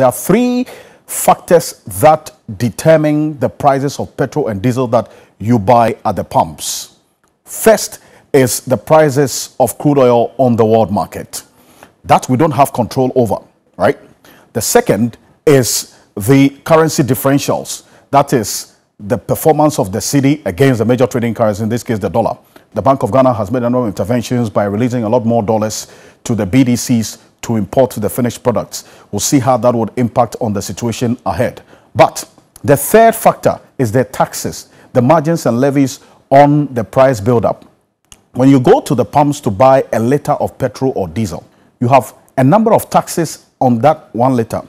There are three factors that determine the prices of petrol and diesel that you buy at the pumps. First is the prices of crude oil on the world market. That we don't have control over, right? The second is the currency differentials. That is the performance of the cedi against the major trading currency, in this case, the dollar. The Bank of Ghana has made a number of interventions by releasing a lot more dollars to the BDCs to import the finished products. We'll see how that would impact on the situation ahead. But the third factor is the taxes, the margins and levies on the price buildup. When you go to the pumps to buy a liter of petrol or diesel, you have a number of taxes on that one liter.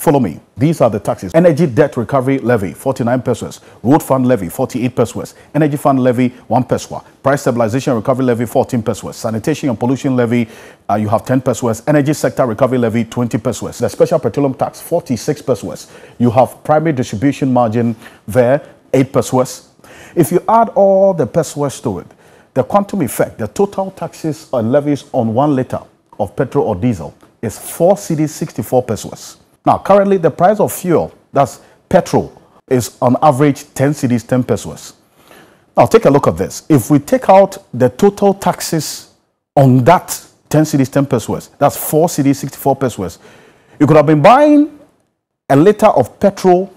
Follow me. These are the taxes. Energy debt recovery levy, 49 pesewas. Road fund levy, 48 pesewas. Energy fund levy, 1 pesewa. Price stabilization recovery levy, 14 pesewas. Sanitation and pollution levy, uh, you have 10 pesewas. Energy sector recovery levy, 20 pesewas. The special petroleum tax, 46 pesewas. You have primary distribution margin there, 8 pesewas. If you add all the pesewas to it, the quantum effect, the total taxes and levies on one liter of petrol or diesel is 4 cedis 64 pesewas. Now, currently, the price of fuel, that's petrol, is on average 10 cedis, 10 pesewas. Now, take a look at this. If we take out the total taxes on that 10 cedis, 10 pesewas, that's 4 cedis, 64 pesewas, you could have been buying a liter of petrol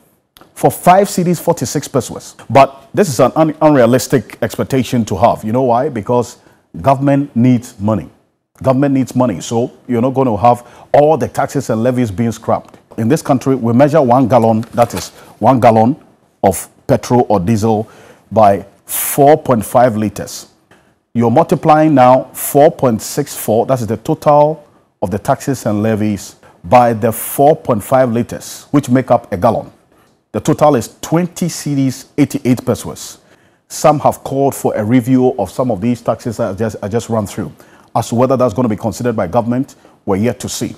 for 5 cedis, 46 pesewas. But this is an un unrealistic expectation to have. You know why? Because government needs money. Government needs money, so you're not going to have all the taxes and levies being scrapped. In this country, we measure one gallon, that is one gallon of petrol or diesel by 4.5 liters. You're multiplying now 4.64, that is the total of the taxes and levies, by the 4.5 liters, which make up a gallon. The total is 20 cedis, 88 pesewas. Some have called for a review of some of these taxes I just, I just ran through. As to whether that's going to be considered by government, we're yet to see.